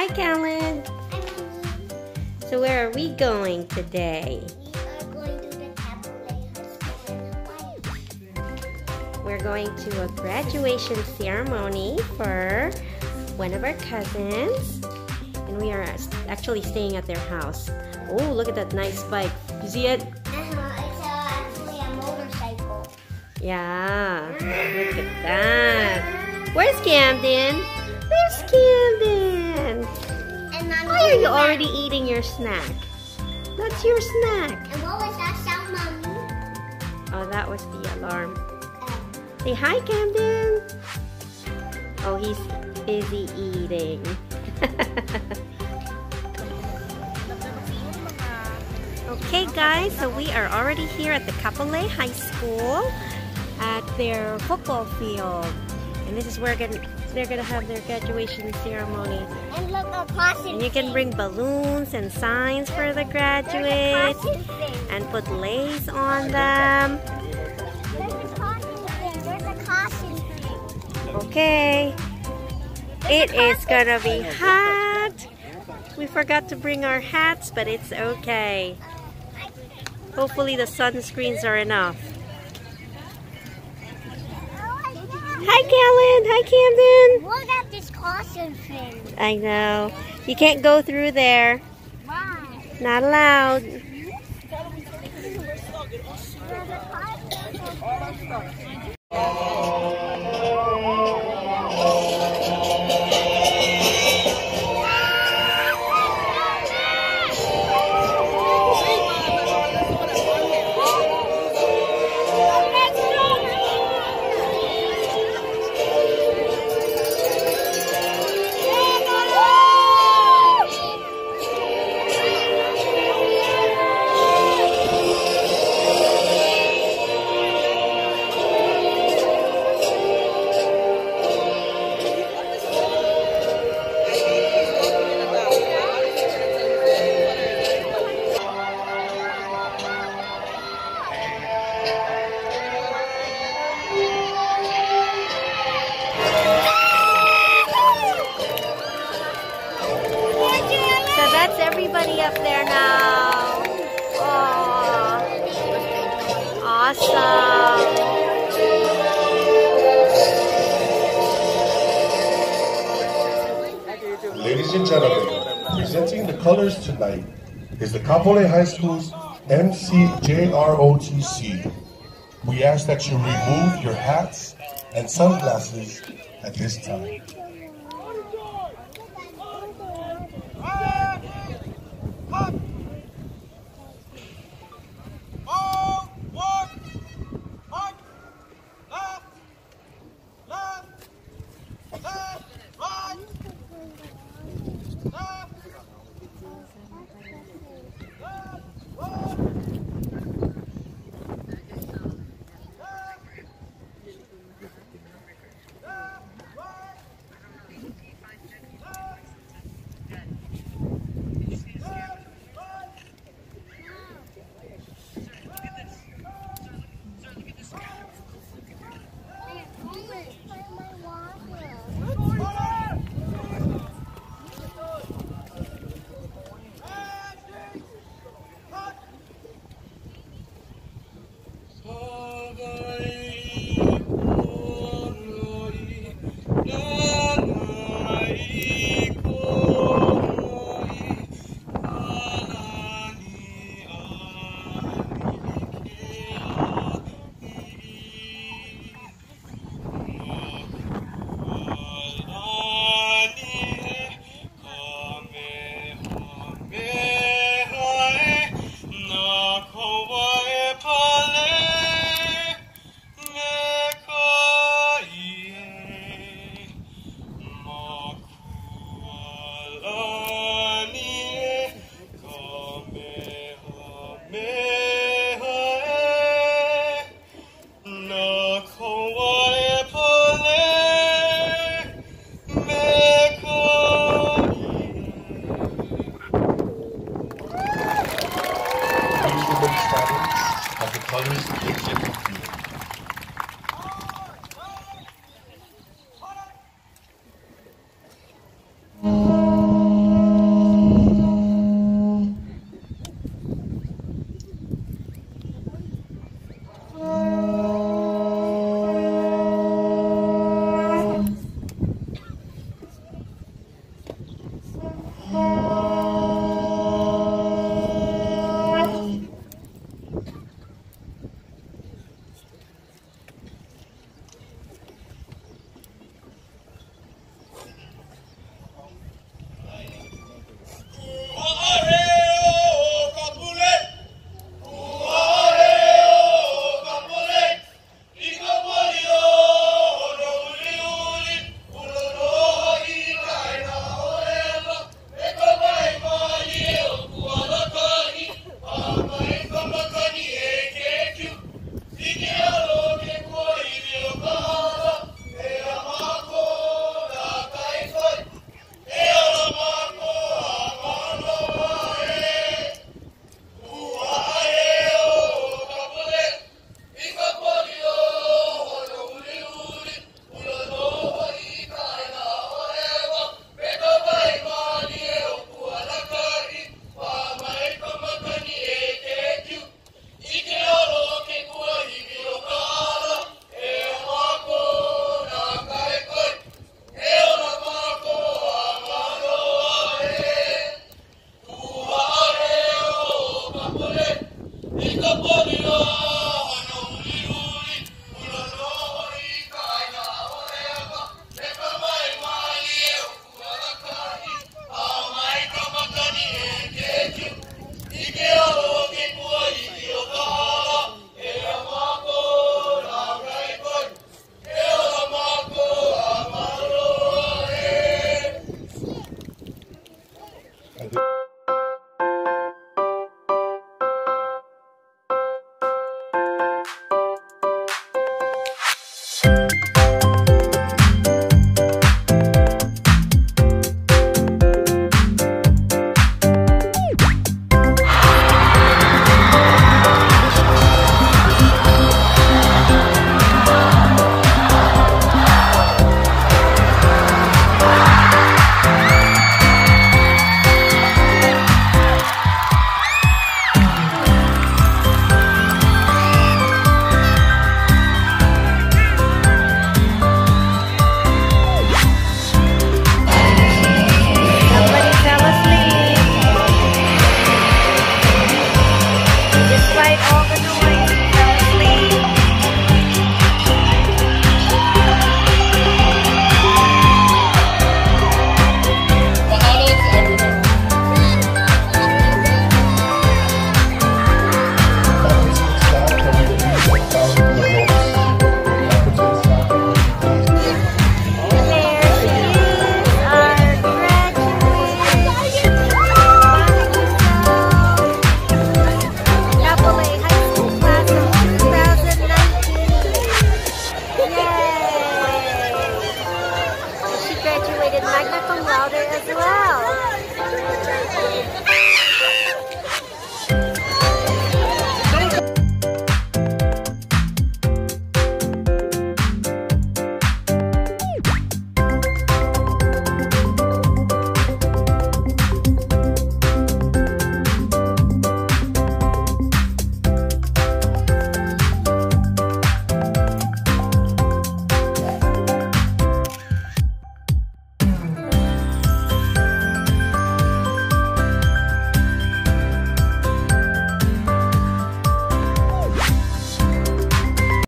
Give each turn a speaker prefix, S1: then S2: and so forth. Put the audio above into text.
S1: Hi, Callan. So where are we going today? We're going to a graduation ceremony for one of our cousins. And we are actually staying at their house. Oh, look at that nice bike. You see it?
S2: Uh-huh, it's uh, actually a motorcycle.
S1: Yeah, look at that. Where's Camden? Where's Camden? Why are you already eating your snack? That's your snack.
S2: And what was that sound, Mommy?
S1: Oh, that was the alarm.
S2: Um,
S1: Say hi, Camden. Oh, he's busy eating. okay, guys, so we are already here at the Kapolei High School at their football field. And this is where they're going to have their graduation ceremony.
S2: and look, a
S1: And you can bring balloons and signs for the graduates and put lace on them.
S2: There's a caution thing. There's a caution thing.
S1: Okay. It is gonna be hot. We forgot to bring our hats, but it's okay. Hopefully the sunscreens are enough. Hi, Callan. Hi, Camden.
S2: Look at this caution thing.
S1: I know. You can't go through there.
S2: Why?
S1: Not allowed. Up there now. Aw. Awesome.
S3: Ladies and gentlemen, presenting the colors tonight is the Kapolei High School's MCJROTC. We ask that you remove your hats and sunglasses at this time. Agresif bir şey yapmak